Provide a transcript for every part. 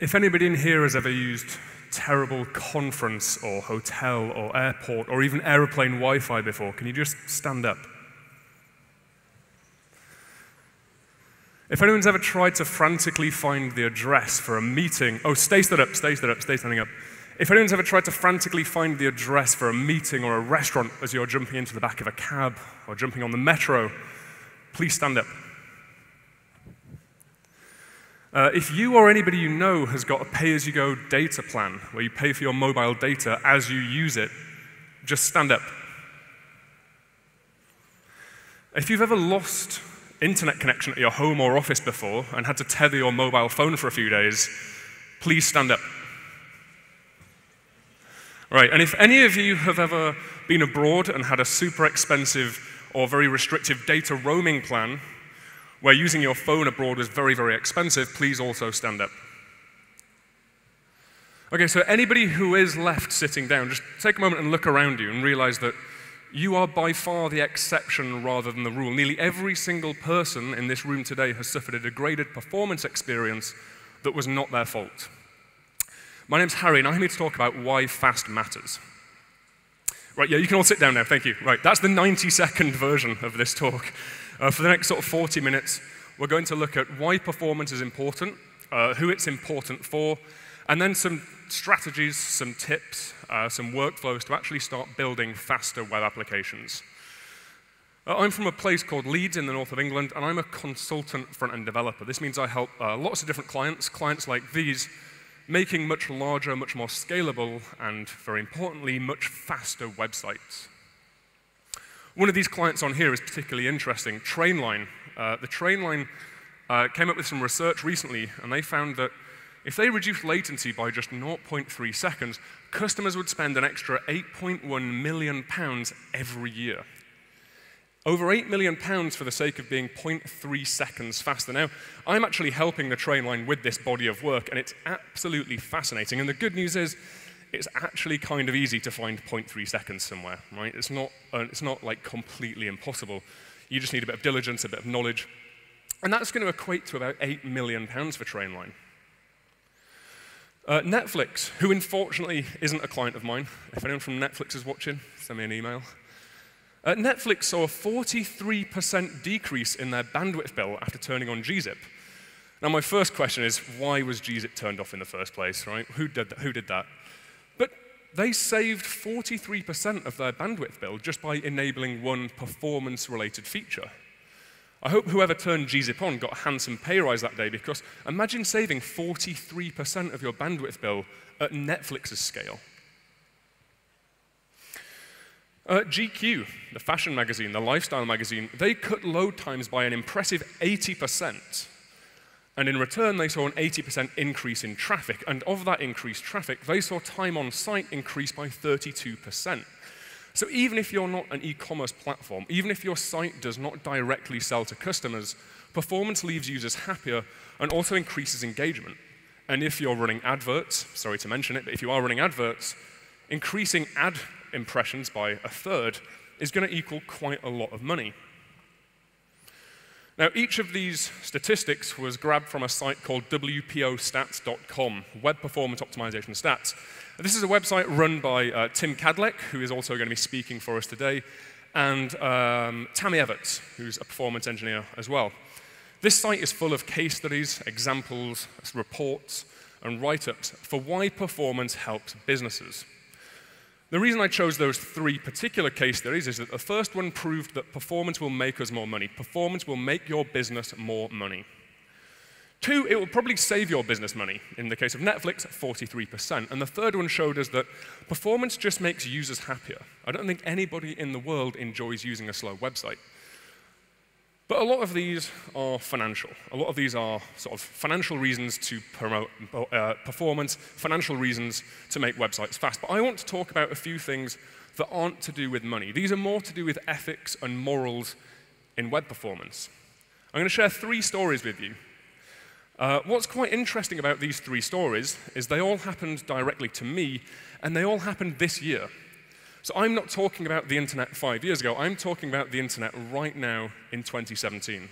If anybody in here has ever used terrible conference or hotel or airport or even aeroplane Wi Fi before, can you just stand up? If anyone's ever tried to frantically find the address for a meeting, oh, stay stood up, stay stood up, stay standing up. If anyone's ever tried to frantically find the address for a meeting or a restaurant as you're jumping into the back of a cab or jumping on the metro, please stand up. Uh, if you or anybody you know has got a pay as you go data plan where you pay for your mobile data as you use it, just stand up. If you've ever lost internet connection at your home or office before and had to tether your mobile phone for a few days, please stand up. Right, and if any of you have ever been abroad and had a super expensive or very restrictive data roaming plan where using your phone abroad was very, very expensive, please also stand up. Okay, so anybody who is left sitting down, just take a moment and look around you and realize that you are by far the exception rather than the rule. Nearly every single person in this room today has suffered a degraded performance experience that was not their fault. My name's Harry, and I'm here to talk about why fast matters. Right, yeah, you can all sit down now, thank you. Right, that's the 90 second version of this talk. Uh, for the next sort of 40 minutes, we're going to look at why performance is important, uh, who it's important for, and then some strategies, some tips, uh, some workflows to actually start building faster web applications. Uh, I'm from a place called Leeds in the north of England, and I'm a consultant front end developer. This means I help uh, lots of different clients, clients like these, making much larger, much more scalable, and very importantly, much faster websites. One of these clients on here is particularly interesting, Trainline. Uh, the Trainline uh, came up with some research recently, and they found that if they reduced latency by just 0.3 seconds, customers would spend an extra 8.1 million pounds every year. Over 8 million pounds for the sake of being 0.3 seconds faster. Now, I'm actually helping the Trainline with this body of work, and it's absolutely fascinating. And the good news is, it's actually kind of easy to find 0.3 seconds somewhere, right? It's not, uh, it's not like completely impossible. You just need a bit of diligence, a bit of knowledge. And that's going to equate to about 8 million pounds for Trainline. Uh, Netflix, who unfortunately isn't a client of mine, if anyone from Netflix is watching, send me an email. Uh, Netflix saw a 43% decrease in their bandwidth bill after turning on gzip. Now, my first question is why was gzip turned off in the first place, right? Who did? Who did that? They saved 43% of their bandwidth bill just by enabling one performance related feature. I hope whoever turned gzip on got a handsome pay rise that day because imagine saving 43% of your bandwidth bill at Netflix's scale. Uh, GQ, the fashion magazine, the lifestyle magazine, they cut load times by an impressive 80%. And in return, they saw an 80% increase in traffic. And of that increased traffic, they saw time on site increase by 32%. So even if you're not an e commerce platform, even if your site does not directly sell to customers, performance leaves users happier and also increases engagement. And if you're running adverts, sorry to mention it, but if you are running adverts, increasing ad impressions by a third is going to equal quite a lot of money. Now, each of these statistics was grabbed from a site called WPOstats.com, Web Performance Optimization Stats. This is a website run by uh, Tim Kadlec, who is also going to be speaking for us today, and um, Tammy Everts, who's a performance engineer as well. This site is full of case studies, examples, reports, and write ups for why performance helps businesses. The reason I chose those three particular case studies is that the first one proved that performance will make us more money. Performance will make your business more money. Two, it will probably save your business money. In the case of Netflix, 43%. And the third one showed us that performance just makes users happier. I don't think anybody in the world enjoys using a slow website. But a lot of these are financial. A lot of these are sort of financial reasons to promote uh, performance, financial reasons to make websites fast. But I want to talk about a few things that aren't to do with money. These are more to do with ethics and morals in web performance. I'm going to share three stories with you. Uh, what's quite interesting about these three stories is they all happened directly to me, and they all happened this year. So I'm not talking about the internet five years ago, I'm talking about the internet right now in 2017.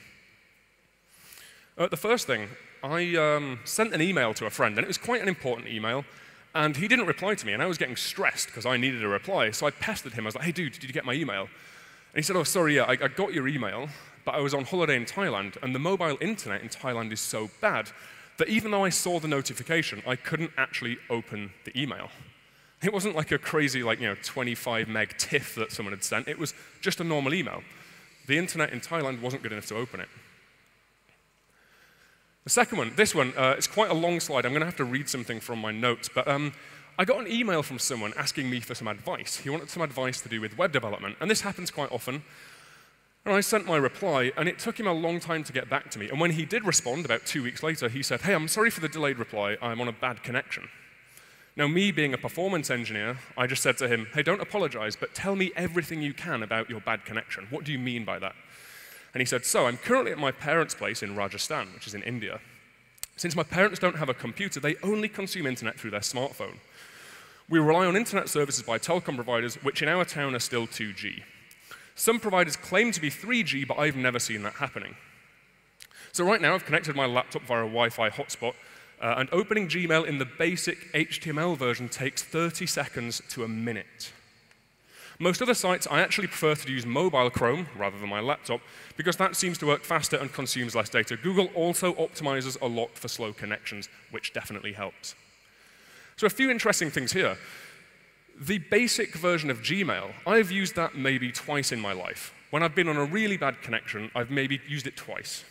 Uh, the first thing, I um, sent an email to a friend, and it was quite an important email. And he didn't reply to me, and I was getting stressed because I needed a reply. So I pestered him. I was like, hey, dude, did you get my email? And he said, oh, sorry, yeah, I, I got your email, but I was on holiday in Thailand, and the mobile internet in Thailand is so bad that even though I saw the notification, I couldn't actually open the email. It wasn't like a crazy, like, you know, 25 meg TIFF that someone had sent. It was just a normal email. The internet in Thailand wasn't good enough to open it. The second one, this one, uh, it's quite a long slide. I'm going to have to read something from my notes. But um, I got an email from someone asking me for some advice. He wanted some advice to do with web development. And this happens quite often. And I sent my reply, and it took him a long time to get back to me. And when he did respond, about two weeks later, he said, Hey, I'm sorry for the delayed reply. I'm on a bad connection. Now, me being a performance engineer, I just said to him, hey, don't apologize, but tell me everything you can about your bad connection. What do you mean by that? And he said, so I'm currently at my parents' place in Rajasthan, which is in India. Since my parents don't have a computer, they only consume internet through their smartphone. We rely on internet services by telecom providers, which in our town are still 2G. Some providers claim to be 3G, but I've never seen that happening. So right now, I've connected my laptop via a Wi-Fi hotspot uh, and opening Gmail in the basic HTML version takes 30 seconds to a minute. Most other sites, I actually prefer to use mobile Chrome rather than my laptop because that seems to work faster and consumes less data. Google also optimizes a lot for slow connections, which definitely helps. So a few interesting things here. The basic version of Gmail, I've used that maybe twice in my life. When I've been on a really bad connection, I've maybe used it twice.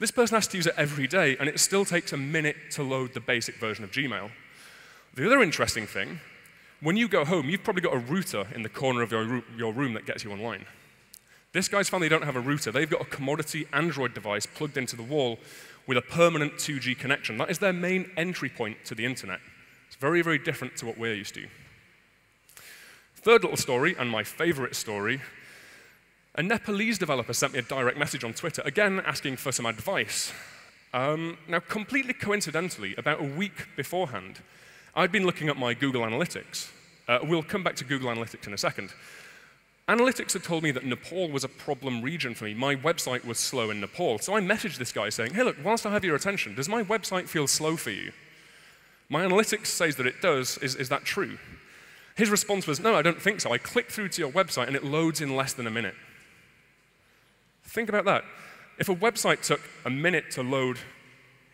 This person has to use it every day, and it still takes a minute to load the basic version of Gmail. The other interesting thing, when you go home, you've probably got a router in the corner of your, your room that gets you online. This guy's family don't have a router. They've got a commodity Android device plugged into the wall with a permanent 2G connection. That is their main entry point to the internet. It's very, very different to what we're used to. Third little story, and my favorite story, a Nepalese developer sent me a direct message on Twitter, again asking for some advice. Um, now, completely coincidentally, about a week beforehand, I'd been looking at my Google Analytics. Uh, we'll come back to Google Analytics in a second. Analytics had told me that Nepal was a problem region for me. My website was slow in Nepal. So I messaged this guy saying, hey, look, whilst I have your attention, does my website feel slow for you? My analytics says that it does. Is, is that true? His response was, no, I don't think so. I click through to your website and it loads in less than a minute. Think about that. If a website took a minute to load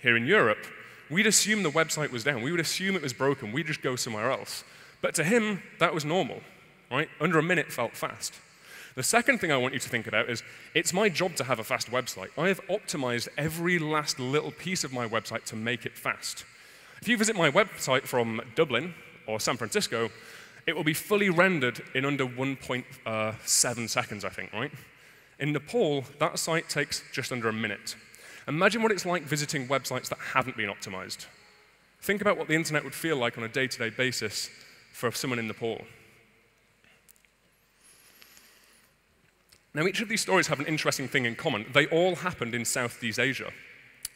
here in Europe, we'd assume the website was down. We would assume it was broken. We'd just go somewhere else. But to him, that was normal, right? Under a minute felt fast. The second thing I want you to think about is it's my job to have a fast website. I have optimized every last little piece of my website to make it fast. If you visit my website from Dublin or San Francisco, it will be fully rendered in under 1.7 uh, seconds, I think, right? In Nepal, that site takes just under a minute. Imagine what it's like visiting websites that haven't been optimized. Think about what the internet would feel like on a day to day basis for someone in Nepal. Now, each of these stories have an interesting thing in common. They all happened in Southeast Asia.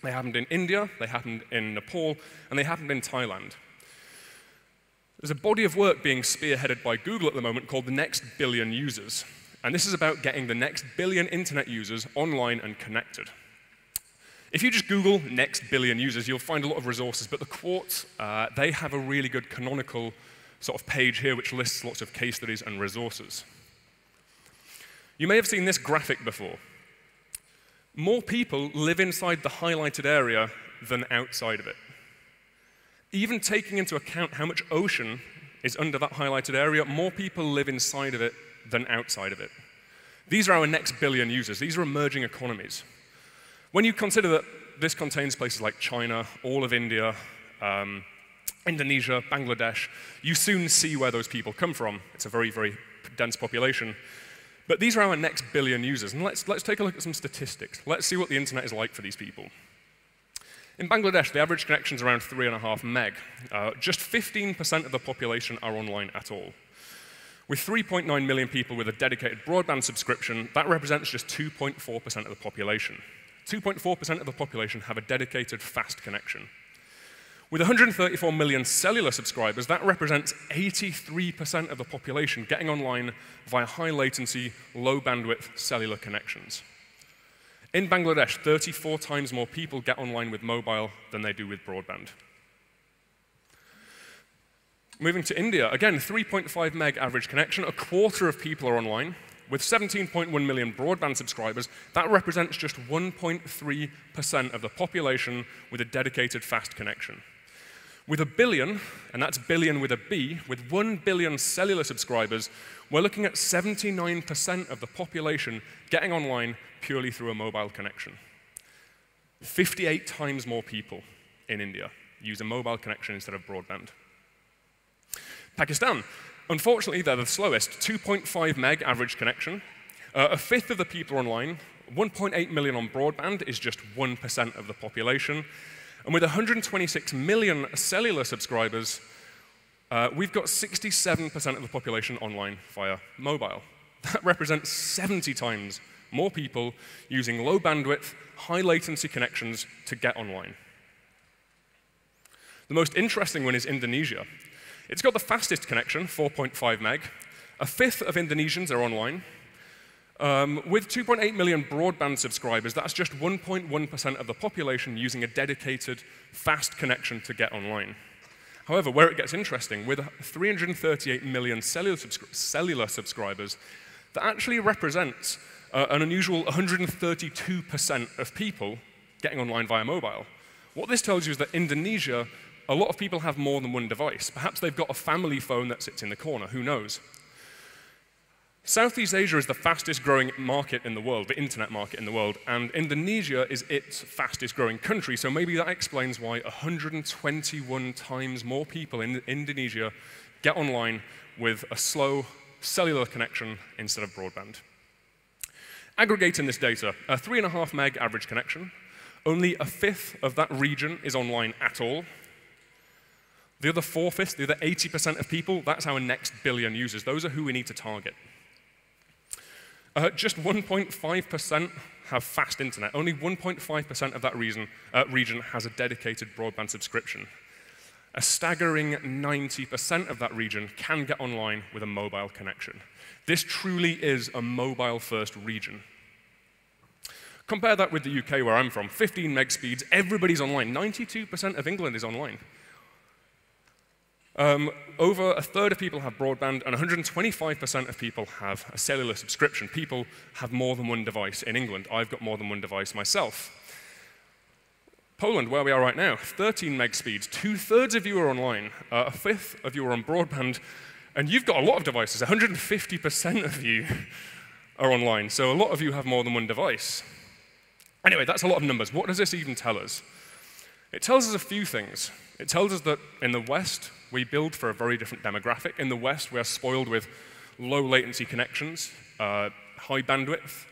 They happened in India, they happened in Nepal, and they happened in Thailand. There's a body of work being spearheaded by Google at the moment called the Next Billion Users. And this is about getting the next billion internet users online and connected. If you just Google next billion users, you'll find a lot of resources, but the Quartz, uh, they have a really good canonical sort of page here which lists lots of case studies and resources. You may have seen this graphic before. More people live inside the highlighted area than outside of it. Even taking into account how much ocean is under that highlighted area, more people live inside of it than outside of it. These are our next billion users. These are emerging economies. When you consider that this contains places like China, all of India, um, Indonesia, Bangladesh, you soon see where those people come from. It's a very, very dense population. But these are our next billion users. And let's, let's take a look at some statistics. Let's see what the internet is like for these people. In Bangladesh, the average connection is around 3.5 meg. Uh, just 15% of the population are online at all. With 3.9 million people with a dedicated broadband subscription, that represents just 2.4% of the population. 2.4% of the population have a dedicated fast connection. With 134 million cellular subscribers, that represents 83% of the population getting online via high latency, low bandwidth cellular connections. In Bangladesh, 34 times more people get online with mobile than they do with broadband. Moving to India, again, 3.5 meg average connection, a quarter of people are online. With 17.1 million broadband subscribers, that represents just 1.3% of the population with a dedicated fast connection. With a billion, and that's billion with a B, with 1 billion cellular subscribers, we're looking at 79% of the population getting online purely through a mobile connection. 58 times more people in India use a mobile connection instead of broadband. Pakistan, Unfortunately, they're the slowest 2.5 meg average connection. Uh, a fifth of the people online, 1.8 million on broadband is just 1% of the population. And with 126 million cellular subscribers, uh, we've got 67% of the population online via mobile. That represents 70 times more people using low bandwidth, high latency connections to get online. The most interesting one is Indonesia. It's got the fastest connection, 4.5 meg. A fifth of Indonesians are online. Um, with 2.8 million broadband subscribers, that's just 1.1% of the population using a dedicated, fast connection to get online. However, where it gets interesting, with 338 million cellular, subscri cellular subscribers, that actually represents uh, an unusual 132% of people getting online via mobile. What this tells you is that Indonesia a lot of people have more than one device. Perhaps they've got a family phone that sits in the corner, who knows? Southeast Asia is the fastest growing market in the world, the internet market in the world, and Indonesia is its fastest growing country, so maybe that explains why 121 times more people in Indonesia get online with a slow cellular connection instead of broadband. Aggregating this data, a 3.5 meg average connection, only a fifth of that region is online at all, the other four-fifths, the other 80% of people, that's our next billion users. Those are who we need to target. Uh, just 1.5% have fast internet. Only 1.5% of that reason, uh, region has a dedicated broadband subscription. A staggering 90% of that region can get online with a mobile connection. This truly is a mobile-first region. Compare that with the UK, where I'm from. 15 meg speeds, everybody's online. 92% of England is online. Um, over a third of people have broadband, and 125% of people have a cellular subscription. People have more than one device in England. I've got more than one device myself. Poland, where we are right now, 13 meg speeds. Two thirds of you are online, uh, a fifth of you are on broadband, and you've got a lot of devices. 150% of you are online, so a lot of you have more than one device. Anyway, that's a lot of numbers. What does this even tell us? It tells us a few things. It tells us that in the West, we build for a very different demographic. In the West, we are spoiled with low latency connections, uh, high bandwidth,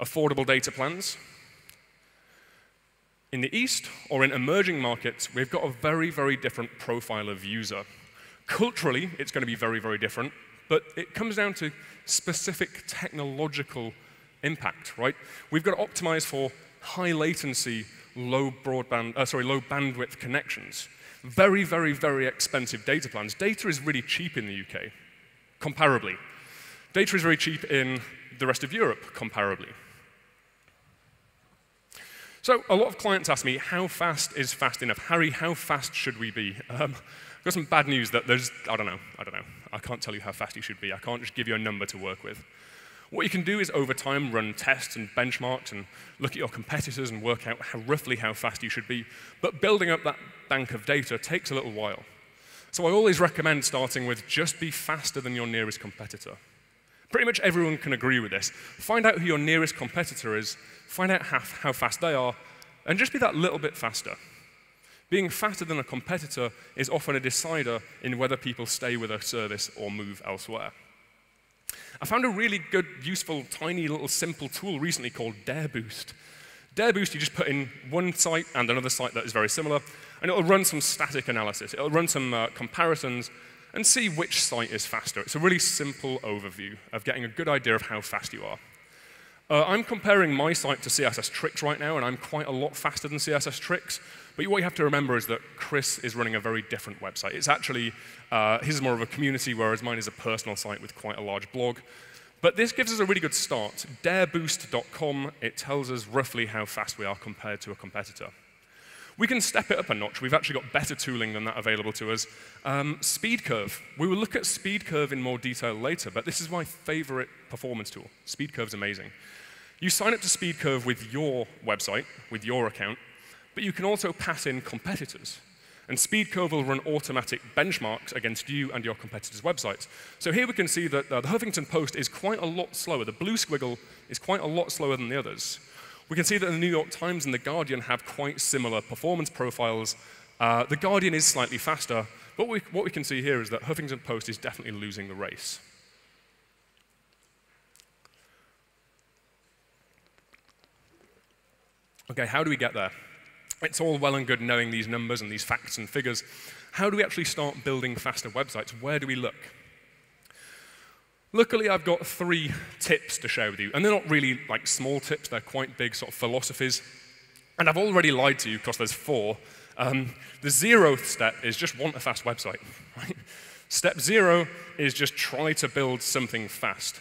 affordable data plans. In the East, or in emerging markets, we've got a very, very different profile of user. Culturally, it's going to be very, very different, but it comes down to specific technological impact, right? We've got to optimize for high latency, low broadband, uh, sorry, low bandwidth connections very, very, very expensive data plans. Data is really cheap in the UK, comparably. Data is very cheap in the rest of Europe, comparably. So a lot of clients ask me, how fast is fast enough? Harry, how fast should we be? Um, I've got some bad news that there's, I don't know, I don't know. I can't tell you how fast you should be. I can't just give you a number to work with. What you can do is over time run tests and benchmarks and look at your competitors and work out how, roughly how fast you should be. But building up that bank of data takes a little while. So I always recommend starting with just be faster than your nearest competitor. Pretty much everyone can agree with this. Find out who your nearest competitor is, find out how, how fast they are, and just be that little bit faster. Being faster than a competitor is often a decider in whether people stay with a service or move elsewhere. I found a really good, useful, tiny little simple tool recently called DareBoost. DareBoost, you just put in one site and another site that is very similar, and it'll run some static analysis. It'll run some uh, comparisons and see which site is faster. It's a really simple overview of getting a good idea of how fast you are. Uh, I'm comparing my site to CSS Tricks right now, and I'm quite a lot faster than CSS Tricks. But what you have to remember is that Chris is running a very different website. It's actually, uh, his is more of a community, whereas mine is a personal site with quite a large blog. But this gives us a really good start. Dareboost.com, it tells us roughly how fast we are compared to a competitor. We can step it up a notch. We've actually got better tooling than that available to us. Um, SpeedCurve. We will look at SpeedCurve in more detail later, but this is my favorite performance tool. SpeedCurve's amazing. You sign up to SpeedCurve with your website, with your account, but you can also pass in competitors. And SpeedCurve will run automatic benchmarks against you and your competitors' websites. So here we can see that uh, the Huffington Post is quite a lot slower. The blue squiggle is quite a lot slower than the others. We can see that the New York Times and The Guardian have quite similar performance profiles. Uh, the Guardian is slightly faster, but we, what we can see here is that Huffington Post is definitely losing the race. Okay, how do we get there? It's all well and good knowing these numbers and these facts and figures. How do we actually start building faster websites? Where do we look? Luckily, I've got three tips to share with you, and they're not really like small tips, they're quite big sort of philosophies. And I've already lied to you because there's four. Um, the zeroth step is just want a fast website. Right? Step zero is just try to build something fast.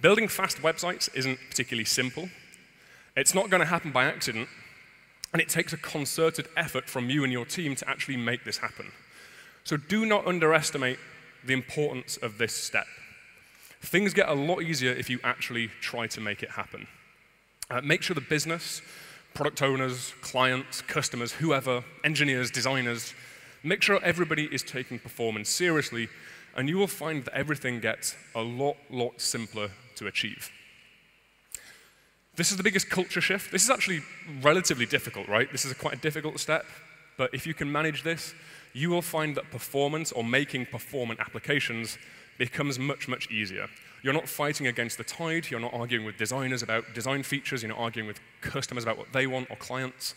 Building fast websites isn't particularly simple. It's not going to happen by accident, and it takes a concerted effort from you and your team to actually make this happen. So do not underestimate the importance of this step. Things get a lot easier if you actually try to make it happen. Uh, make sure the business, product owners, clients, customers, whoever, engineers, designers, make sure everybody is taking performance seriously, and you will find that everything gets a lot, lot simpler to achieve. This is the biggest culture shift. This is actually relatively difficult, right? This is a quite a difficult step, but if you can manage this, you will find that performance or making performant applications becomes much, much easier. You're not fighting against the tide, you're not arguing with designers about design features, you're not arguing with customers about what they want or clients.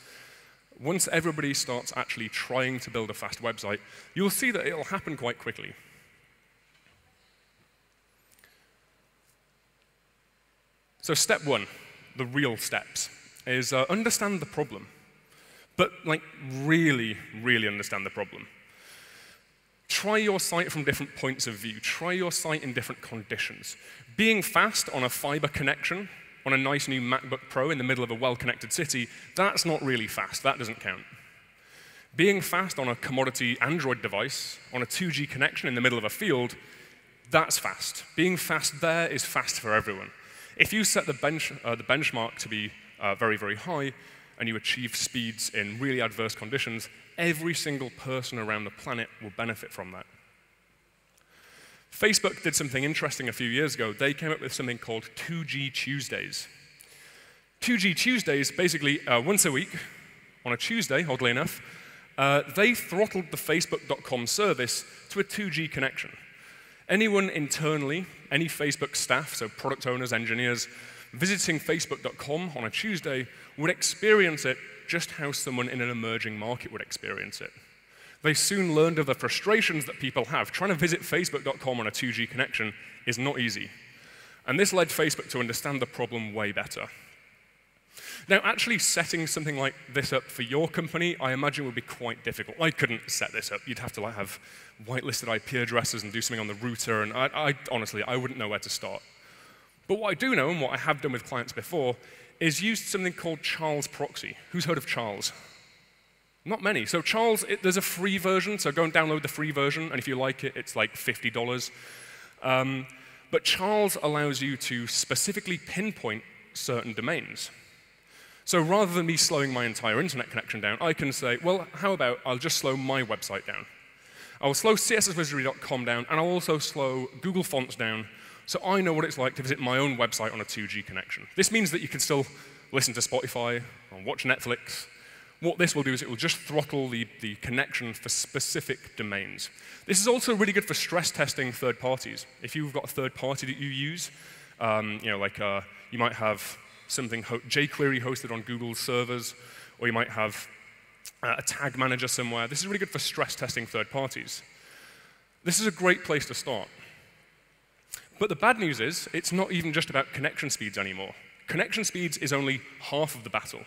Once everybody starts actually trying to build a fast website, you'll see that it'll happen quite quickly. So step one, the real steps is uh, understand the problem, but like really, really understand the problem. Try your site from different points of view. Try your site in different conditions. Being fast on a fiber connection, on a nice new MacBook Pro in the middle of a well-connected city, that's not really fast. That doesn't count. Being fast on a commodity Android device, on a 2G connection in the middle of a field, that's fast. Being fast there is fast for everyone. If you set the, bench, uh, the benchmark to be uh, very, very high, and you achieve speeds in really adverse conditions, every single person around the planet will benefit from that. Facebook did something interesting a few years ago. They came up with something called 2G Tuesdays. 2G Tuesdays, basically uh, once a week, on a Tuesday, oddly enough, uh, they throttled the Facebook.com service to a 2G connection. Anyone internally, any Facebook staff, so product owners, engineers, visiting facebook.com on a Tuesday would experience it just how someone in an emerging market would experience it. They soon learned of the frustrations that people have. Trying to visit facebook.com on a 2G connection is not easy. And this led Facebook to understand the problem way better. Now, actually setting something like this up for your company, I imagine would be quite difficult. I couldn't set this up. You'd have to like, have whitelisted IP addresses and do something on the router, and I, I, honestly, I wouldn't know where to start. But what I do know, and what I have done with clients before, is used something called Charles Proxy. Who's heard of Charles? Not many. So Charles, it, there's a free version, so go and download the free version, and if you like it, it's like $50. Um, but Charles allows you to specifically pinpoint certain domains. So rather than me slowing my entire internet connection down, I can say, well, how about I'll just slow my website down. I'll slow csswizardry.com down, and I'll also slow Google Fonts down, so I know what it's like to visit my own website on a 2G connection. This means that you can still listen to Spotify or watch Netflix. What this will do is it will just throttle the, the connection for specific domains. This is also really good for stress testing third parties. If you've got a third party that you use, um, you know, like uh, you might have something jQuery hosted on Google servers, or you might have uh, a tag manager somewhere. This is really good for stress testing third parties. This is a great place to start. But the bad news is, it's not even just about connection speeds anymore. Connection speeds is only half of the battle.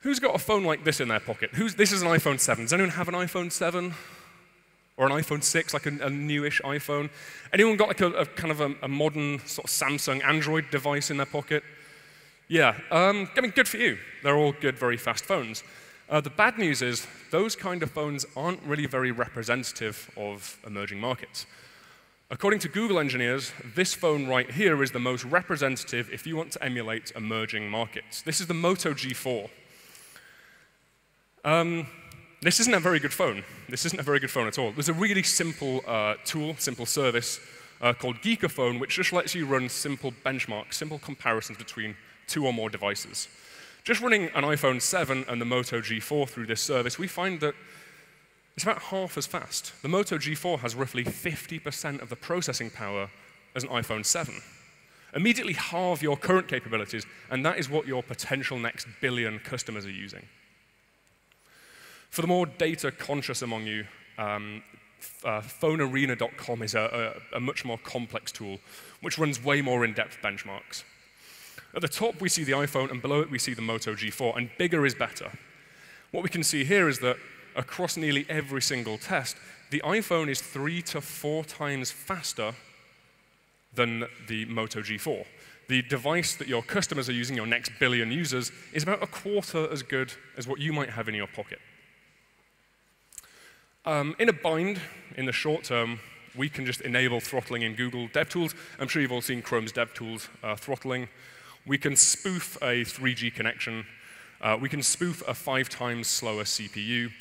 Who's got a phone like this in their pocket? Who's, this is an iPhone 7. Does anyone have an iPhone 7? Or an iPhone 6, like a, a newish iPhone? Anyone got like a, a kind of a, a, modern sort of Samsung Android device in their pocket? Yeah, um, I mean, good for you. They're all good, very fast phones. Uh, the bad news is those kind of phones aren't really very representative of emerging markets. According to Google engineers, this phone right here is the most representative if you want to emulate emerging markets. This is the Moto G4. Um, this isn't a very good phone. This isn't a very good phone at all. There's a really simple uh, tool, simple service uh, called Geekaphone, which just lets you run simple benchmarks, simple comparisons between two or more devices. Just running an iPhone 7 and the Moto G4 through this service, we find that it's about half as fast. The Moto G4 has roughly 50% of the processing power as an iPhone 7. Immediately halve your current capabilities, and that is what your potential next billion customers are using. For the more data conscious among you, um, uh, phonearena.com is a, a, a much more complex tool, which runs way more in-depth benchmarks. At the top, we see the iPhone, and below it, we see the Moto G4, and bigger is better. What we can see here is that across nearly every single test, the iPhone is three to four times faster than the Moto G4. The device that your customers are using, your next billion users, is about a quarter as good as what you might have in your pocket. Um, in a bind, in the short term, we can just enable throttling in Google DevTools. I'm sure you've all seen Chrome's DevTools uh, throttling. We can spoof a 3G connection. Uh, we can spoof a five times slower CPU.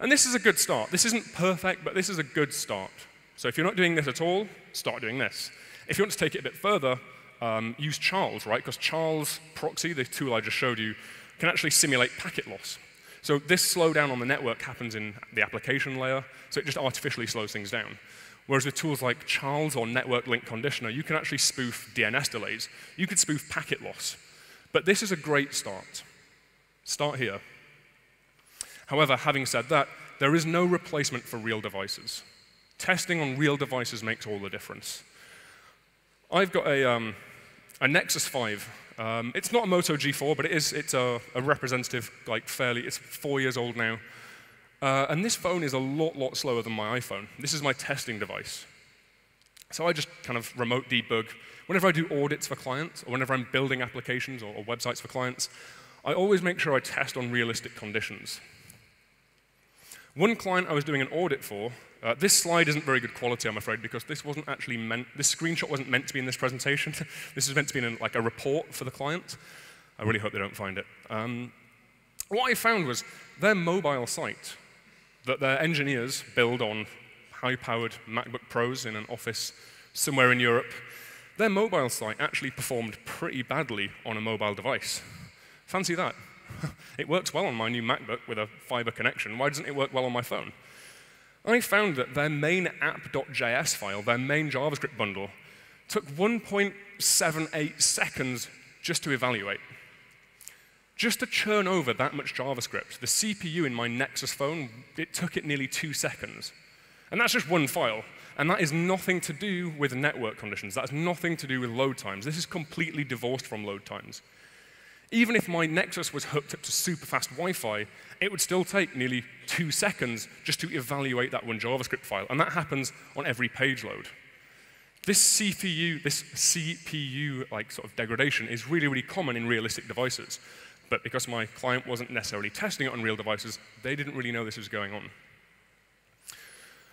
And this is a good start. This isn't perfect, but this is a good start. So if you're not doing this at all, start doing this. If you want to take it a bit further, um, use Charles, right? Because Charles Proxy, the tool I just showed you, can actually simulate packet loss. So this slowdown on the network happens in the application layer, so it just artificially slows things down. Whereas with tools like Charles or Network Link Conditioner, you can actually spoof DNS delays. You could spoof packet loss. But this is a great start. Start here. However, having said that, there is no replacement for real devices. Testing on real devices makes all the difference. I've got a, um, a Nexus 5. Um, it's not a Moto G4, but it is, it's a, a, representative, like fairly, it's four years old now. Uh, and this phone is a lot, lot slower than my iPhone. This is my testing device. So I just kind of remote debug. Whenever I do audits for clients, or whenever I'm building applications or, or websites for clients, I always make sure I test on realistic conditions. One client I was doing an audit for, uh, this slide isn't very good quality, I'm afraid, because this wasn't actually meant, this screenshot wasn't meant to be in this presentation. this is meant to be in like a report for the client. I really hope they don't find it. Um, what I found was their mobile site that their engineers build on high-powered MacBook Pros in an office somewhere in Europe, their mobile site actually performed pretty badly on a mobile device. Fancy that. it works well on my new MacBook with a fiber connection. Why doesn't it work well on my phone? I found that their main app.js file, their main JavaScript bundle, took 1.78 seconds just to evaluate. Just to churn over that much JavaScript, the CPU in my Nexus phone, it took it nearly two seconds. And that's just one file. And that is nothing to do with network conditions. That's nothing to do with load times. This is completely divorced from load times. Even if my Nexus was hooked up to super fast Wi-Fi, it would still take nearly two seconds just to evaluate that one JavaScript file. And that happens on every page load. This CPU, this CPU like sort of degradation is really, really common in realistic devices. But because my client wasn't necessarily testing it on real devices, they didn't really know this was going on.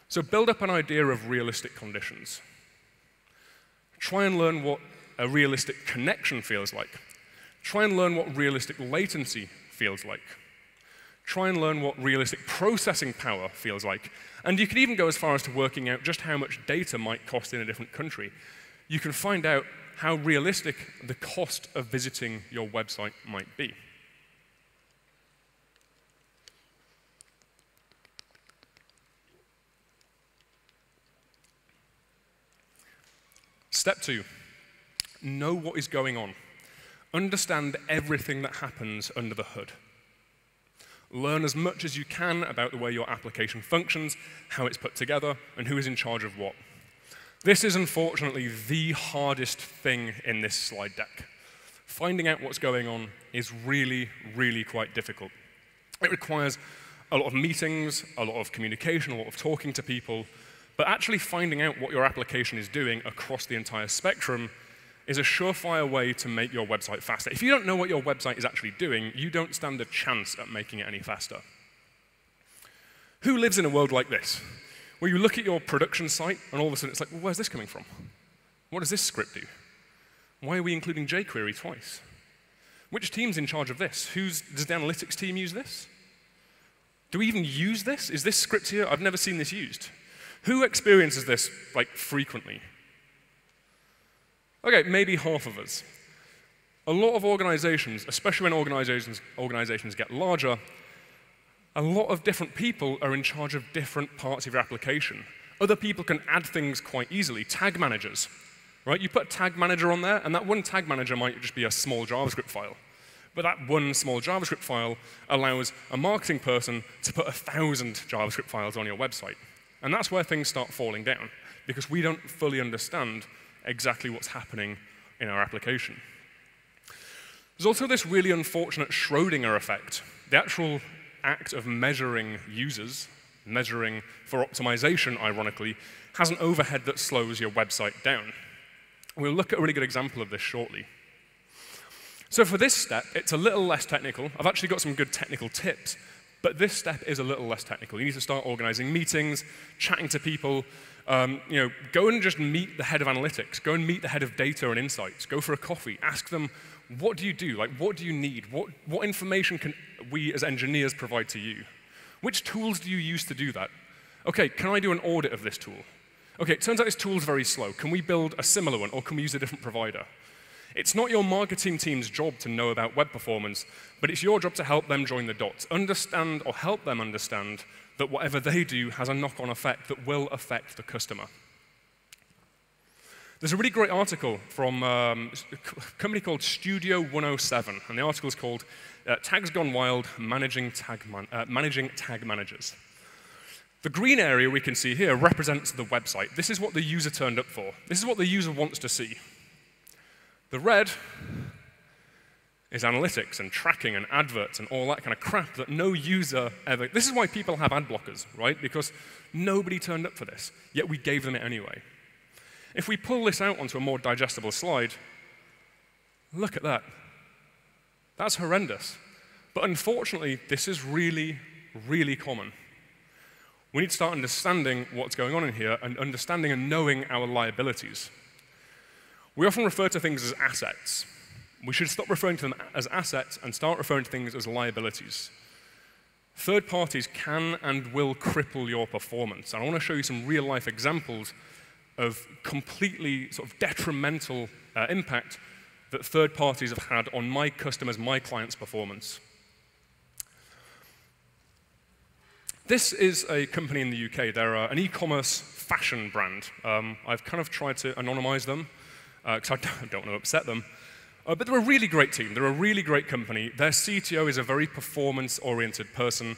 So build up an idea of realistic conditions. Try and learn what a realistic connection feels like. Try and learn what realistic latency feels like. Try and learn what realistic processing power feels like. And you can even go as far as to working out just how much data might cost in a different country. You can find out how realistic the cost of visiting your website might be. Step two, know what is going on. Understand everything that happens under the hood. Learn as much as you can about the way your application functions, how it's put together, and who is in charge of what. This is unfortunately the hardest thing in this slide deck. Finding out what's going on is really, really quite difficult. It requires a lot of meetings, a lot of communication, a lot of talking to people, but actually finding out what your application is doing across the entire spectrum is a surefire way to make your website faster. If you don't know what your website is actually doing, you don't stand a chance at making it any faster. Who lives in a world like this, where you look at your production site and all of a sudden it's like, well, where's this coming from? What does this script do? Why are we including jQuery twice? Which team's in charge of this? Who's, does the analytics team use this? Do we even use this? Is this script here? I've never seen this used. Who experiences this like frequently? Okay, maybe half of us. A lot of organizations, especially when organizations, organizations get larger, a lot of different people are in charge of different parts of your application. Other people can add things quite easily. Tag managers, right? You put a tag manager on there, and that one tag manager might just be a small JavaScript file. But that one small JavaScript file allows a marketing person to put a thousand JavaScript files on your website. And that's where things start falling down, because we don't fully understand exactly what's happening in our application. There's also this really unfortunate Schrodinger effect. The actual act of measuring users, measuring for optimization, ironically, has an overhead that slows your website down. We'll look at a really good example of this shortly. So for this step, it's a little less technical. I've actually got some good technical tips, but this step is a little less technical. You need to start organizing meetings, chatting to people. Um, you know, go and just meet the head of analytics. Go and meet the head of data and insights. Go for a coffee. Ask them, what do you do? Like, what do you need? What, what information can we as engineers provide to you? Which tools do you use to do that? Okay, can I do an audit of this tool? Okay, it turns out this tool is very slow. Can we build a similar one, or can we use a different provider? It's not your marketing team's job to know about web performance, but it's your job to help them join the dots, understand or help them understand that whatever they do has a knock on effect that will affect the customer. There's a really great article from um, a company called Studio 107, and the article is called uh, Tags Gone Wild Managing Tag, man uh, Managing Tag Managers. The green area we can see here represents the website. This is what the user turned up for. This is what the user wants to see. The red is analytics and tracking and adverts and all that kind of crap that no user ever. This is why people have ad blockers, right? Because nobody turned up for this, yet we gave them it anyway. If we pull this out onto a more digestible slide, look at that. That's horrendous. But unfortunately, this is really, really common. We need to start understanding what's going on in here and understanding and knowing our liabilities. We often refer to things as assets. We should stop referring to them as assets and start referring to things as liabilities. Third parties can and will cripple your performance. And I want to show you some real life examples of completely sort of detrimental uh, impact that third parties have had on my customers, my clients' performance. This is a company in the UK. They're uh, an e-commerce fashion brand. Um, I've kind of tried to anonymize them because uh, I don't want to upset them. Uh, but they're a really great team. They're a really great company. Their CTO is a very performance-oriented person,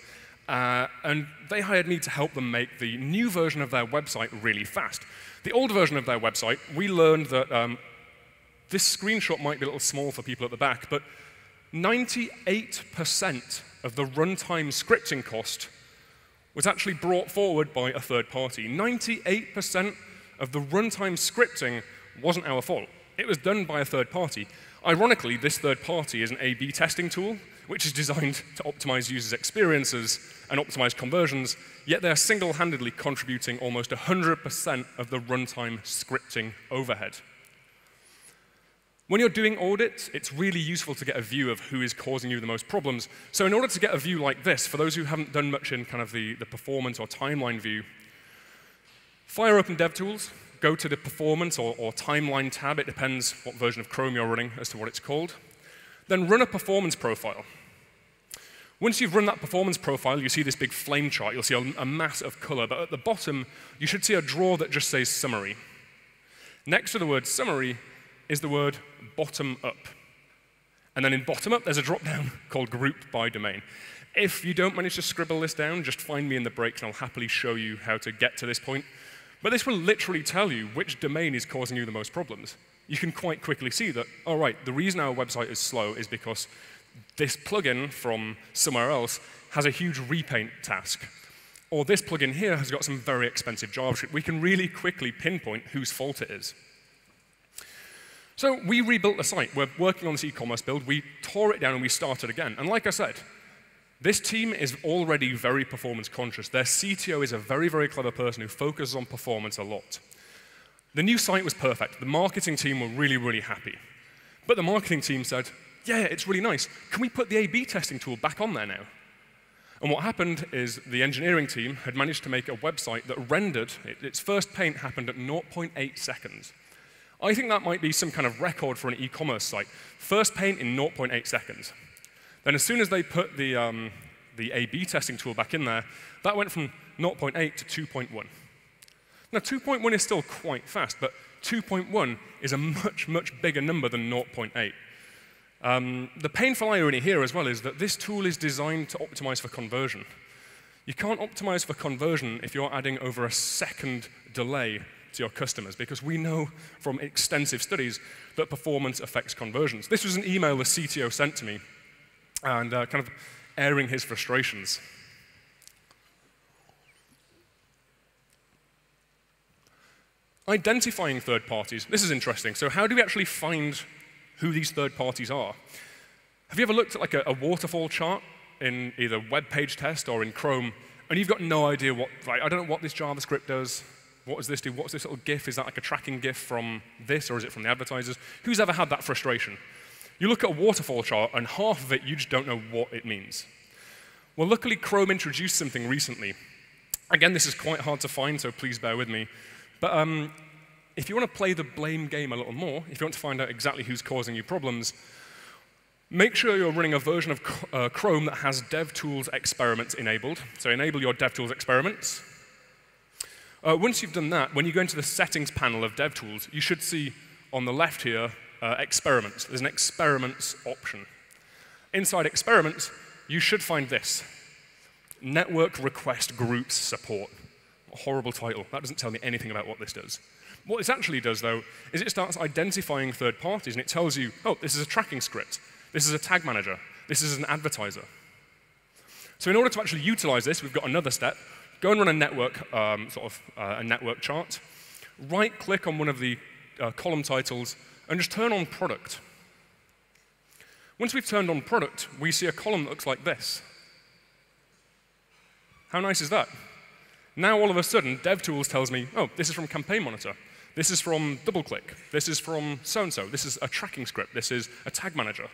uh, and they hired me to help them make the new version of their website really fast. The old version of their website, we learned that um, this screenshot might be a little small for people at the back, but 98% of the runtime scripting cost was actually brought forward by a third party. 98% of the runtime scripting wasn't our fault. It was done by a third party. Ironically, this third party is an A-B testing tool, which is designed to optimize users' experiences and optimize conversions, yet they're single-handedly contributing almost 100% of the runtime scripting overhead. When you're doing audits, it's really useful to get a view of who is causing you the most problems. So in order to get a view like this, for those who haven't done much in kind of the, the performance or timeline view, fire open DevTools, go to the performance or, or timeline tab. It depends what version of Chrome you're running as to what it's called. Then run a performance profile. Once you've run that performance profile, you see this big flame chart. You'll see a, a, mass of color. But at the bottom, you should see a drawer that just says summary. Next to the word summary is the word bottom up. And then in bottom up, there's a drop down called group by domain. If you don't manage to scribble this down, just find me in the breaks and I'll happily show you how to get to this point. But this will literally tell you which domain is causing you the most problems. You can quite quickly see that, all right, the reason our website is slow is because this plugin from somewhere else has a huge repaint task. Or this plugin here has got some very expensive JavaScript. We can really quickly pinpoint whose fault it is. So we rebuilt the site. We're working on this e-commerce build. We tore it down and we started again. And like I said, this team is already very performance conscious. Their CTO is a very, very clever person who focuses on performance a lot. The new site was perfect. The marketing team were really, really happy. But the marketing team said, yeah, it's really nice. Can we put the A-B testing tool back on there now? And what happened is the engineering team had managed to make a website that rendered, its first paint happened at 0.8 seconds. I think that might be some kind of record for an e-commerce site. First paint in 0.8 seconds. Then as soon as they put the, um, the A-B testing tool back in there, that went from 0.8 to 2.1. Now 2.1 is still quite fast, but 2.1 is a much, much bigger number than 0.8. Um, the painful irony here as well is that this tool is designed to optimize for conversion. You can't optimize for conversion if you're adding over a second delay to your customers because we know from extensive studies that performance affects conversions. This was an email the CTO sent to me and uh, kind of airing his frustrations. Identifying third parties. This is interesting. So how do we actually find who these third parties are? Have you ever looked at like a, a waterfall chart in either web page test or in Chrome, and you've got no idea what, right, I don't know what this JavaScript does. What does this do? What's this little GIF? Is that like a tracking GIF from this, or is it from the advertisers? Who's ever had that frustration? You look at a waterfall chart, and half of it you just don't know what it means. Well, luckily, Chrome introduced something recently. Again, this is quite hard to find, so please bear with me. But um, if you want to play the blame game a little more, if you want to find out exactly who's causing you problems, make sure you're running a version of uh, Chrome that has DevTools experiments enabled. So enable your DevTools experiments. Uh, once you've done that, when you go into the settings panel of DevTools, you should see on the left here uh, experiments. There's an experiments option. Inside experiments, you should find this network request groups support. A horrible title. That doesn't tell me anything about what this does. What this actually does, though, is it starts identifying third parties and it tells you, oh, this is a tracking script, this is a tag manager, this is an advertiser. So in order to actually utilize this, we've got another step, go and run a network, um, sort of uh, a network chart, right click on one of the uh, column titles, and just turn on product. Once we've turned on product, we see a column that looks like this. How nice is that? Now all of a sudden, DevTools tells me, oh, this is from Campaign Monitor. This is from DoubleClick. This is from so-and-so. This is a tracking script. This is a tag manager.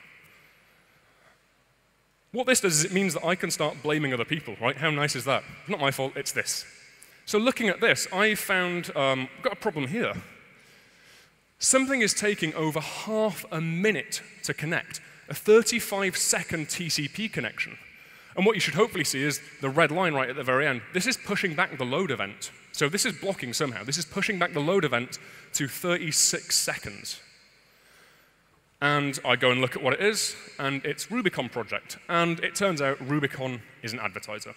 What this does is it means that I can start blaming other people, right? How nice is that? Not my fault, it's this. So looking at this, I found, um, got a problem here. Something is taking over half a minute to connect, a 35 second TCP connection. And what you should hopefully see is the red line right at the very end. This is pushing back the load event. So this is blocking somehow. This is pushing back the load event to 36 seconds. And I go and look at what it is, and it's Rubicon project. And it turns out Rubicon is an advertiser.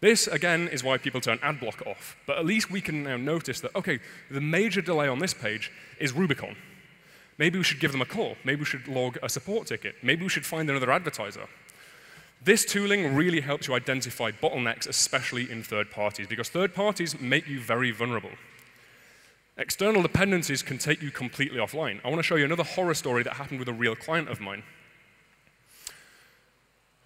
This, again, is why people turn ad block off. But at least we can now notice that, OK, the major delay on this page is Rubicon. Maybe we should give them a call. Maybe we should log a support ticket. Maybe we should find another advertiser. This tooling really helps you identify bottlenecks, especially in third parties, because third parties make you very vulnerable. External dependencies can take you completely offline. I want to show you another horror story that happened with a real client of mine.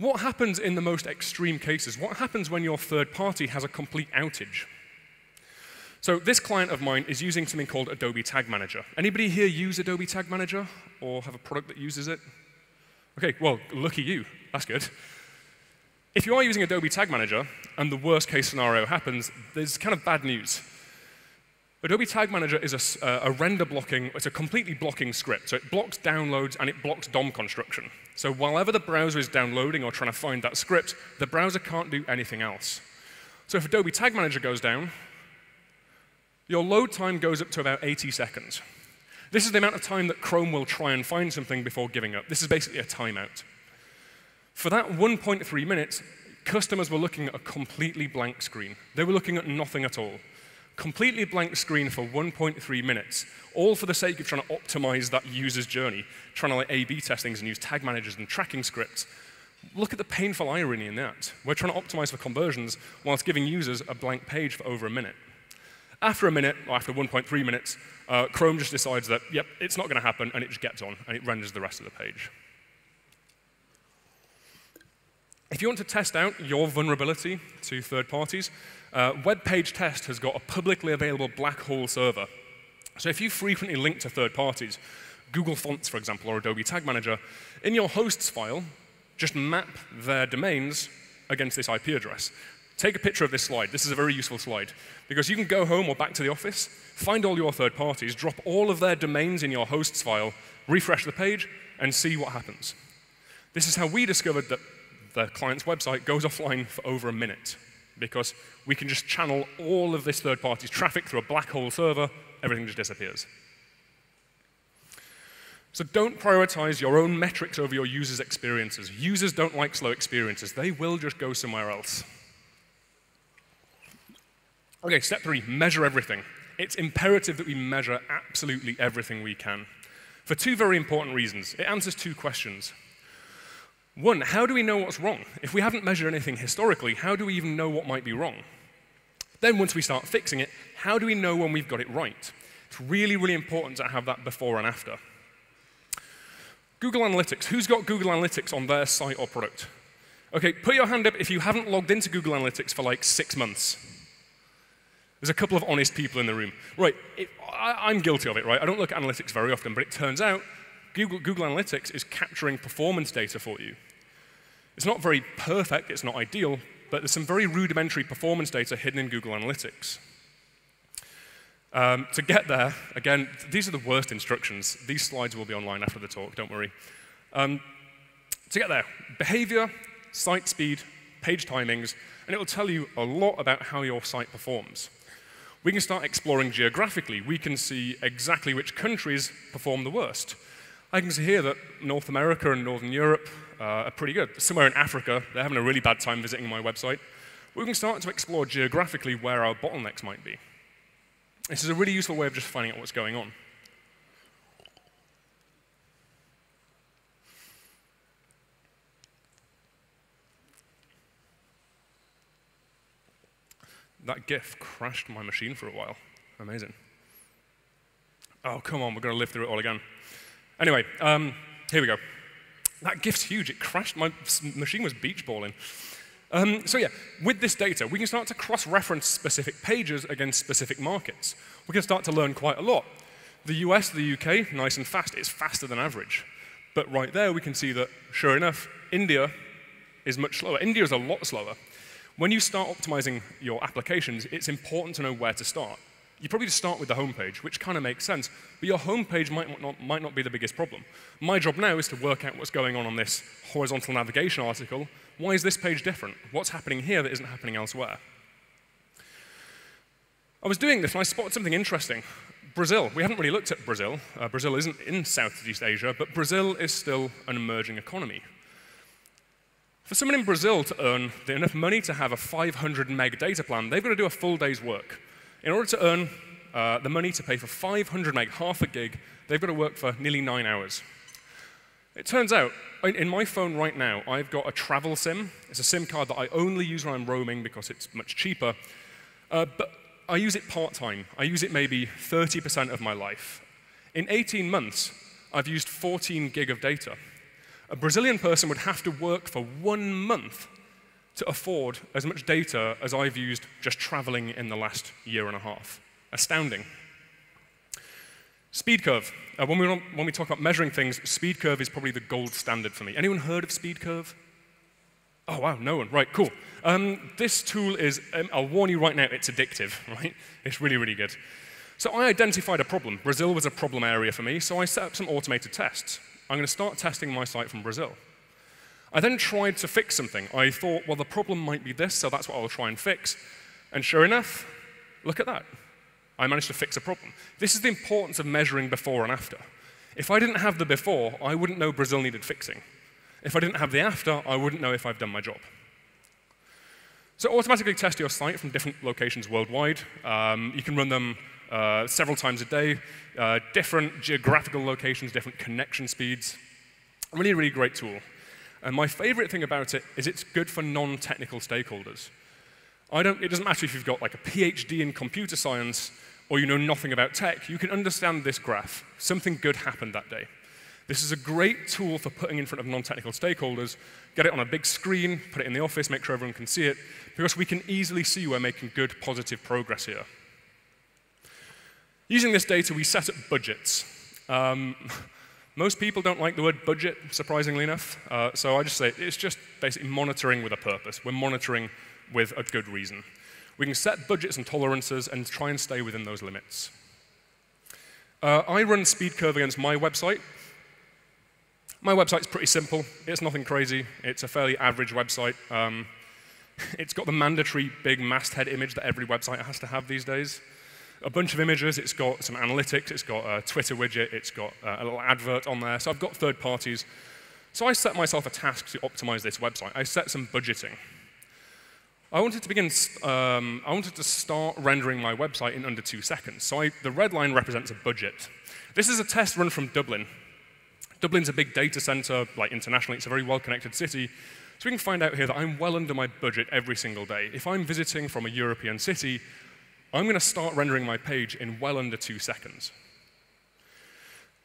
What happens in the most extreme cases? What happens when your third party has a complete outage? So this client of mine is using something called Adobe Tag Manager. Anybody here use Adobe Tag Manager or have a product that uses it? Okay, well, lucky you. That's good. If you are using Adobe Tag Manager and the worst case scenario happens, there's kind of bad news. Adobe Tag Manager is a, uh, a, render blocking, it's a completely blocking script. So it blocks downloads and it blocks DOM construction. So whenever the browser is downloading or trying to find that script, the browser can't do anything else. So if Adobe Tag Manager goes down, your load time goes up to about 80 seconds. This is the amount of time that Chrome will try and find something before giving up. This is basically a timeout. For that 1.3 minutes, customers were looking at a completely blank screen. They were looking at nothing at all completely blank screen for 1.3 minutes, all for the sake of trying to optimize that user's journey, trying to like A-B test things and use tag managers and tracking scripts. Look at the painful irony in that. We're trying to optimize for conversions whilst giving users a blank page for over a minute. After a minute, or after 1.3 minutes, uh, Chrome just decides that, yep, it's not going to happen, and it just gets on, and it renders the rest of the page. If you want to test out your vulnerability to third parties, uh, Web Page Test has got a publicly available black hole server. So if you frequently link to third parties, Google Fonts, for example, or Adobe Tag Manager, in your hosts file, just map their domains against this IP address. Take a picture of this slide. This is a very useful slide because you can go home or back to the office, find all your third parties, drop all of their domains in your hosts file, refresh the page, and see what happens. This is how we discovered that the client's website goes offline for over a minute because we can just channel all of this third party's traffic through a black hole server, everything just disappears. So don't prioritize your own metrics over your users' experiences. Users don't like slow experiences. They will just go somewhere else. Okay, step three, measure everything. It's imperative that we measure absolutely everything we can. For two very important reasons. It answers two questions. One, how do we know what's wrong? If we haven't measured anything historically, how do we even know what might be wrong? Then once we start fixing it, how do we know when we've got it right? It's really, really important to have that before and after. Google Analytics. Who's got Google Analytics on their site or product? Okay, put your hand up if you haven't logged into Google Analytics for like six months. There's a couple of honest people in the room. Right, it, I, am guilty of it, right? I don't look at analytics very often, but it turns out Google, Google Analytics is capturing performance data for you. It's not very perfect, it's not ideal, but there's some very rudimentary performance data hidden in Google Analytics. Um, to get there, again, these are the worst instructions. These slides will be online after the talk, don't worry. Um, to get there, behavior, site speed, page timings, and it will tell you a lot about how your site performs. We can start exploring geographically. We can see exactly which countries perform the worst. I can see here that North America and Northern Europe uh, are pretty good. Somewhere in Africa, they're having a really bad time visiting my website. We can start to explore geographically where our bottlenecks might be. This is a really useful way of just finding out what's going on. That GIF crashed my machine for a while. Amazing. Oh, come on, we're going to live through it all again. Anyway, um, here we go. That GIF's huge. It crashed. My machine was beach balling. Um, so yeah, with this data, we can start to cross-reference specific pages against specific markets. We can start to learn quite a lot. The US, the UK, nice and fast. It's faster than average. But right there, we can see that, sure enough, India is much slower. India is a lot slower. When you start optimizing your applications, it's important to know where to start. You probably just start with the homepage, which kind of makes sense, but your homepage might not, might not be the biggest problem. My job now is to work out what's going on on this horizontal navigation article why is this page different? What's happening here that isn't happening elsewhere? I was doing this and I spotted something interesting. Brazil. We haven't really looked at Brazil. Uh, Brazil isn't in Southeast Asia, but Brazil is still an emerging economy. For someone in Brazil to earn enough money to have a 500 meg data plan, they've got to do a full day's work. In order to earn uh, the money to pay for 500 meg, half a gig, they've got to work for nearly nine hours. It turns out, in my phone right now, I've got a travel SIM. It's a SIM card that I only use when I'm roaming because it's much cheaper. Uh, but I use it part-time. I use it maybe 30% of my life. In 18 months, I've used 14 gig of data. A Brazilian person would have to work for one month to afford as much data as I've used just traveling in the last year and a half. Astounding. SpeedCurve. Uh, when, we, when we talk about measuring things, SpeedCurve is probably the gold standard for me. Anyone heard of SpeedCurve? Oh, wow, no one. Right, cool. Um, this tool is, um, I'll warn you right now, it's addictive, right? It's really, really good. So I identified a problem. Brazil was a problem area for me, so I set up some automated tests. I'm going to start testing my site from Brazil. I then tried to fix something. I thought, well, the problem might be this, so that's what I'll try and fix. And sure enough, look at that. I managed to fix a problem. This is the importance of measuring before and after. If I didn't have the before, I wouldn't know Brazil needed fixing. If I didn't have the after, I wouldn't know if I've done my job. So automatically test your site from different locations worldwide. Um, you can run them uh, several times a day, uh, different geographical locations, different connection speeds. Really, really great tool. And my favorite thing about it is it's good for non-technical stakeholders. I don't, it doesn't matter if you've got like a PhD in computer science or you know nothing about tech, you can understand this graph. Something good happened that day. This is a great tool for putting in front of non-technical stakeholders, get it on a big screen, put it in the office, make sure everyone can see it, because we can easily see we're making good, positive progress here. Using this data, we set up budgets. Um, most people don't like the word budget, surprisingly enough, uh, so I just say it's just basically monitoring with a purpose. We're monitoring with a good reason. We can set budgets and tolerances and try and stay within those limits. Uh, I run SpeedCurve against my website. My website's pretty simple. It's nothing crazy. It's a fairly average website. Um, it's got the mandatory big masthead image that every website has to have these days. A bunch of images. It's got some analytics. It's got a Twitter widget. It's got uh, a little advert on there. So I've got third parties. So I set myself a task to optimize this website. I set some budgeting. I wanted to begin, um, I wanted to start rendering my website in under two seconds. So I, the red line represents a budget. This is a test run from Dublin. Dublin's a big data center, like internationally, it's a very well-connected city. So we can find out here that I'm well under my budget every single day. If I'm visiting from a European city, I'm going to start rendering my page in well under two seconds.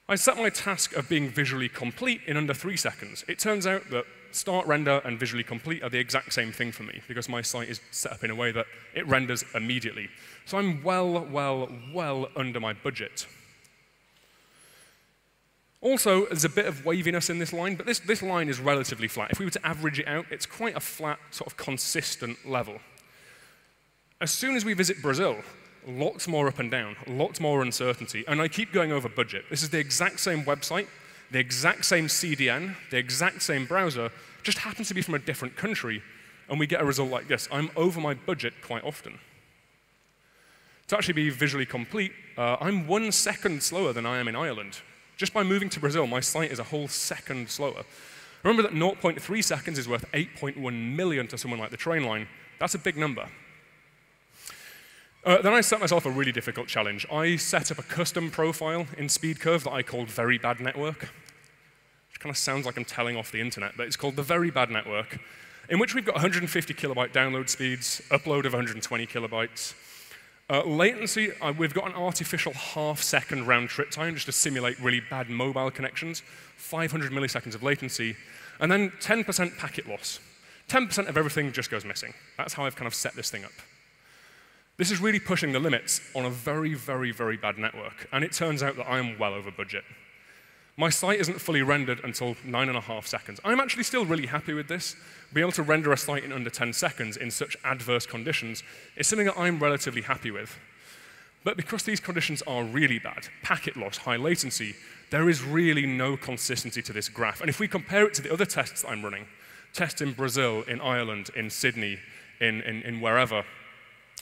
I set my task of being visually complete in under three seconds. It turns out that start render and visually complete are the exact same thing for me because my site is set up in a way that it renders immediately. So I'm well, well, well under my budget. Also, there's a bit of waviness in this line, but this, this line is relatively flat. If we were to average it out, it's quite a flat, sort of consistent level. As soon as we visit Brazil, lots more up and down, lots more uncertainty, and I keep going over budget. This is the exact same website, the exact same CDN, the exact same browser, just happens to be from a different country, and we get a result like this. I'm over my budget quite often. To actually be visually complete, uh, I'm one second slower than I am in Ireland. Just by moving to Brazil, my site is a whole second slower. Remember that 0.3 seconds is worth 8.1 million to someone like the Trainline. That's a big number. Uh, then I set myself a really difficult challenge. I set up a custom profile in SpeedCurve that I called Very Bad Network, which kind of sounds like I'm telling off the internet, but it's called the Very Bad Network, in which we've got 150 kilobyte download speeds, upload of 120 kilobytes. Uh, latency, uh, we've got an artificial half second round trip time just to simulate really bad mobile connections, 500 milliseconds of latency, and then 10% packet loss. 10% of everything just goes missing. That's how I've kind of set this thing up. This is really pushing the limits on a very, very, very bad network, and it turns out that I am well over budget. My site isn't fully rendered until nine and a half seconds. I'm actually still really happy with this. Being able to render a site in under 10 seconds in such adverse conditions is something that I'm relatively happy with. But because these conditions are really bad, packet loss, high latency, there is really no consistency to this graph. And if we compare it to the other tests I'm running, tests in Brazil, in Ireland, in Sydney, in, in, in wherever,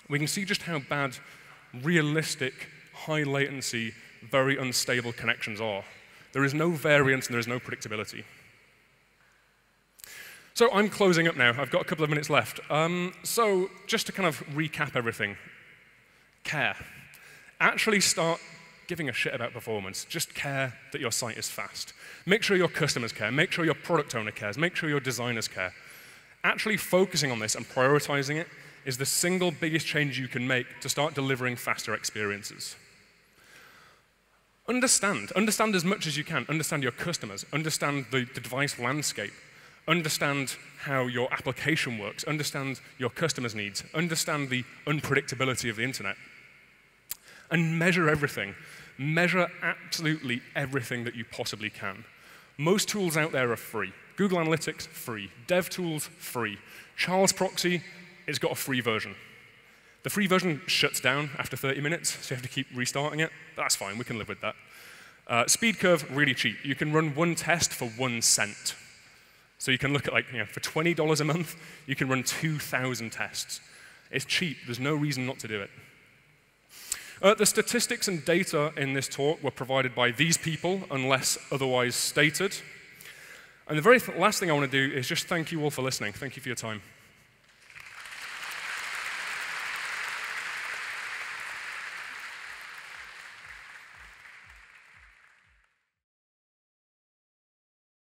we can see just how bad realistic, high latency, very unstable connections are. There is no variance and there is no predictability. So I'm closing up now. I've got a couple of minutes left. Um, so just to kind of recap everything, care. Actually start giving a shit about performance. Just care that your site is fast. Make sure your customers care. Make sure your product owner cares. Make sure your designers care. Actually focusing on this and prioritizing it is the single biggest change you can make to start delivering faster experiences. Understand. Understand as much as you can. Understand your customers. Understand the, the, device landscape. Understand how your application works. Understand your customers' needs. Understand the unpredictability of the internet. And measure everything. Measure absolutely everything that you possibly can. Most tools out there are free. Google Analytics, free. DevTools, free. Charles Proxy, it's got a free version. The free version shuts down after 30 minutes, so you have to keep restarting it. That's fine, we can live with that. Uh, SpeedCurve, really cheap. You can run one test for one cent. So you can look at like, you know, for $20 a month, you can run 2,000 tests. It's cheap, there's no reason not to do it. Uh, the statistics and data in this talk were provided by these people, unless otherwise stated. And the very th last thing I want to do is just thank you all for listening. Thank you for your time.